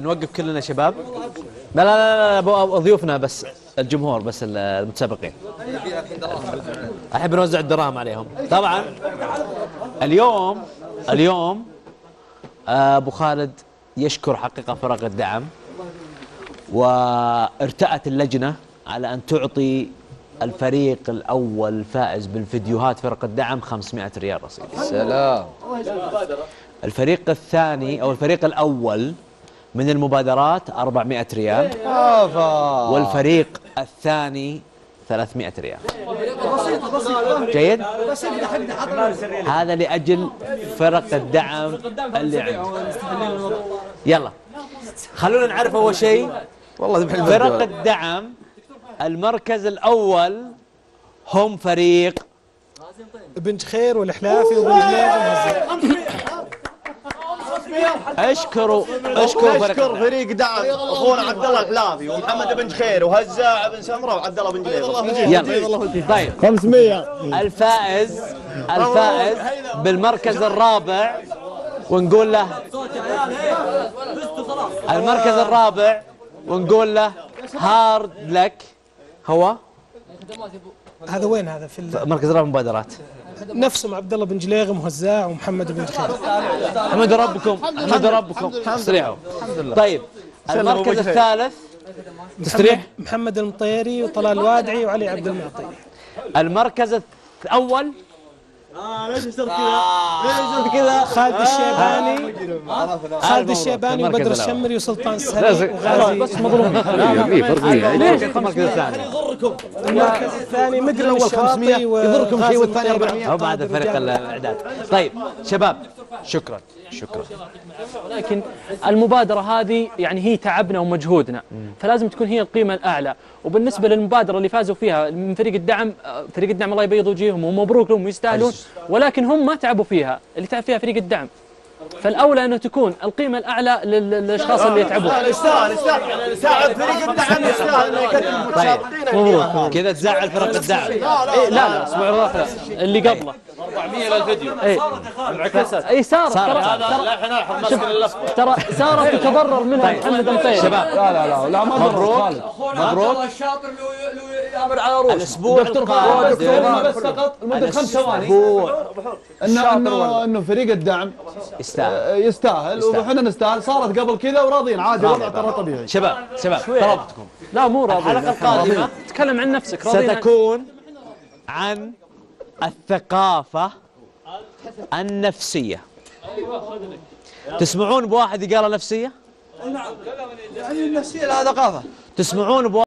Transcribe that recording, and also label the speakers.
Speaker 1: نوقف كلنا شباب. لا لا لا, لا, ضيوفنا بس الجمهور بس المتسابقين. احب نوزع الدراهم عليهم. طبعا اليوم اليوم آه، أبو خالد يشكر حقيقة فرق الدعم وارتأت اللجنة على أن تعطي الفريق الأول الفائز بالفيديوهات فرق الدعم 500 ريال رصيد.
Speaker 2: سلام.
Speaker 1: الفريق الثاني أو الفريق الأول من المبادرات 400 ريال. والفريق الثاني 300 ريال. جيد؟ هذا لأجل فرق الدعم اللي عندك. يلا. خلونا نعرف أول شيء.
Speaker 2: والله
Speaker 1: فرق الدعم المركز الأول هم فريق
Speaker 3: بنت خير والحلافي وبن جليل ومهزة.
Speaker 1: اشكروا
Speaker 4: أشكروا
Speaker 1: الدعم.
Speaker 4: فريق دعم. أخونا عبد الله الحلافي ومحمد بن خير وهزاع بن سمرة وعبد الله بن جليل
Speaker 1: يلا. طيب.
Speaker 4: 500
Speaker 1: الفائز الفائز بالمركز الرابع. ونقول له المركز الرابع. ونقول له هارد لك. هو؟
Speaker 3: هذا وين هذا؟ في ال-
Speaker 1: مركز الرابع مبادرات.
Speaker 3: نفسهم عبد الله بن جليغم وهزاع ومحمد بن خير.
Speaker 1: احمدوا ربكم احمدوا ربكم. استريحوا طيب المركز الثالث. تستريح؟
Speaker 3: محمد المطيري وطلال الوادعي وعلي عبد المعطي.
Speaker 1: المركز الأول
Speaker 3: خالد الشيباني. خالد الشيباني وبدر. الشمري وسلطان السهلي وغازي.
Speaker 1: بس مظلوم. ليش؟ المركز الثاني.
Speaker 3: المركز الثاني مقرن الشواطئ
Speaker 4: يضركم شيء والثاني 400
Speaker 1: هو بعد فريق الإعداد. طيب شباب. شكرا. شكرا.
Speaker 5: لكن المبادرة هذه يعني هي تعبنا ومجهودنا. فلازم تكون هي القيمة الأعلى. وبالنسبة للمبادرة اللي فازوا فيها من فريق الدعم فريق الدعم الله يبيض وجيههم ومبروك لهم ويستاهلون ولكن هم ما تعبوا فيها. اللي تعب فيها فريق الدعم. فالأولى أنه تكون القيمة الأعلى لل- للأشخاص اللي يتعبون.
Speaker 4: يستاهل يستاهل يستاهل فريق الدعم يستاهل انه
Speaker 1: مبروك. كذا تزعل فرق الدعم.
Speaker 5: لا لا الأسبوع الأخر اللي قبله.
Speaker 6: 400 للفيديو
Speaker 5: إيه. اي صارت.
Speaker 1: صارت.
Speaker 5: ترى ترى شوف، ترى صارت تتضرر منها محمد المطيري
Speaker 1: شباب.
Speaker 2: لا لا لا لا ما
Speaker 1: مبروك.
Speaker 6: مبروك. الشاطر لو لو يأمر على روس
Speaker 1: الأسبوع القادم.
Speaker 2: بس فقط لمدة خمس ثواني.
Speaker 1: الأسبوع
Speaker 2: انه انه إنه فريق الدعم.
Speaker 1: يستاهل.
Speaker 2: آه، يستاهل.
Speaker 1: يستاهل.
Speaker 2: وحنا نستاهل. صارت قبل كذا وراضيين. عادي الوضع ترى طبيعي.
Speaker 1: شباب شباب طلبتكم
Speaker 5: لا مو راضي
Speaker 1: الحلقة القادمة.
Speaker 5: تكلم عن نفسك. راضيين.
Speaker 1: ستكون عن الثقافة النفسية. تسمعون بواحد قال نفسية؟
Speaker 2: يعني النفسية لها ثقافة.
Speaker 1: تسمعون بواحد